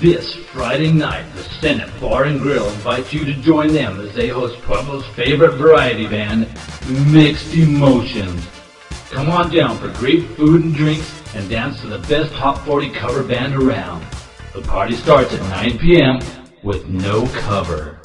This Friday night, the Senate Bar and Grill invites you to join them as they host Pueblo's favorite variety band, Mixed Emotions. Come on down for great food and drinks and dance to the best Top 40 cover band around. The party starts at 9 p.m. with no cover.